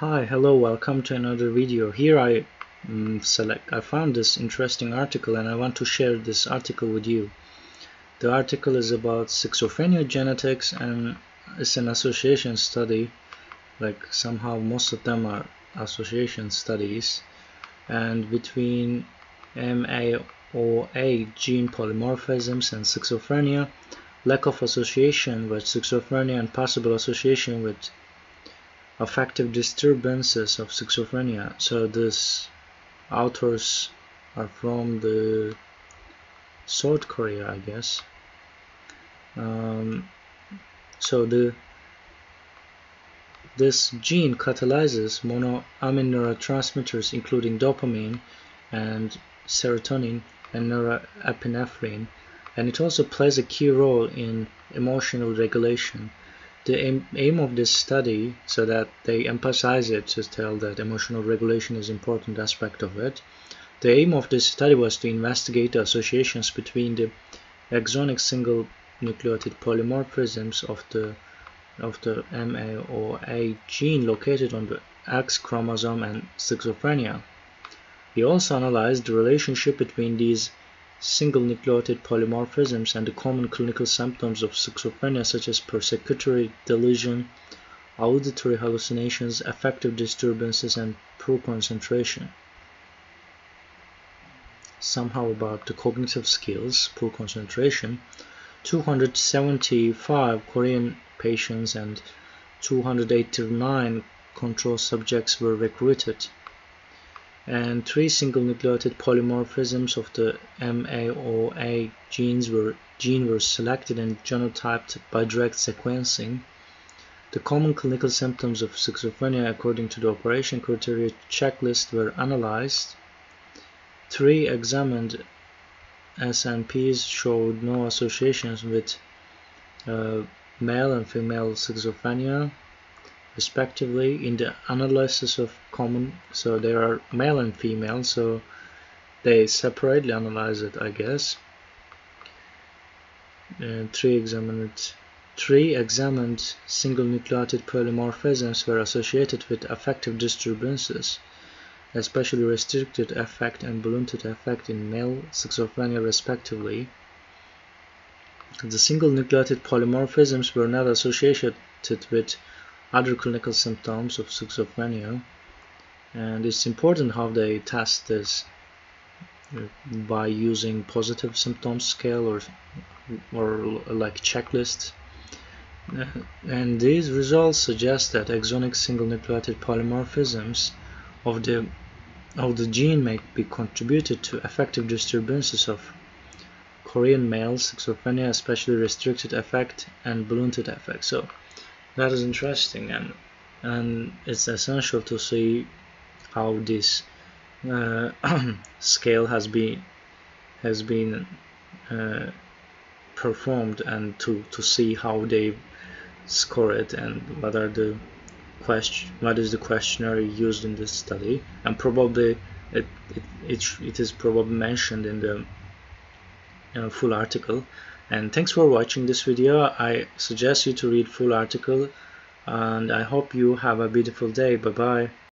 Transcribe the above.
Hi, hello, welcome to another video. Here I um, select, I found this interesting article and I want to share this article with you. The article is about schizophrenia genetics and it's an association study, like somehow most of them are association studies, and between MAOA gene polymorphisms and schizophrenia, lack of association with schizophrenia and possible association with affective disturbances of schizophrenia. So these authors are from the South Korea, I guess. Um, so the this gene catalyzes monoamine neurotransmitters including dopamine and serotonin and norepinephrine and it also plays a key role in emotional regulation the aim, aim of this study so that they emphasize it to tell that emotional regulation is important aspect of it the aim of this study was to investigate the associations between the exonic single nucleotide polymorphisms of the of the MAOA gene located on the X chromosome and schizophrenia. We also analyzed the relationship between these single nucleotide polymorphisms and the common clinical symptoms of schizophrenia such as persecutory delusion, auditory hallucinations, affective disturbances, and poor concentration. Somehow about the cognitive skills, poor concentration, 275 Korean patients and 289 control subjects were recruited and three single nucleotide polymorphisms of the MAOA genes were, gene were selected and genotyped by direct sequencing. The common clinical symptoms of schizophrenia according to the operation criteria checklist were analyzed. Three examined SNPs showed no associations with uh, male and female schizophrenia respectively in the analysis of common so there are male and female so they separately analyze it I guess. And three examined three examined single nucleotide polymorphisms were associated with affective disturbances especially restricted affect and blunted affect in male schizophrenia respectively. The single nucleotide polymorphisms were not associated with other clinical symptoms of schizophrenia. And it's important how they test this uh, by using positive symptom scale or or like checklist uh, and these results suggest that exonic single nucleotide polymorphisms of the of the gene may be contributed to affective disturbances of Korean males schizophrenia especially restricted affect and blunted affect so that is interesting and and it's essential to see how this uh, scale has been has been uh, performed and to to see how they score it and what are the question what is the questionnaire used in this study. And probably it it, it, it is probably mentioned in the uh, full article and thanks for watching this video. I suggest you to read full article and i hope you have a beautiful day. Bye bye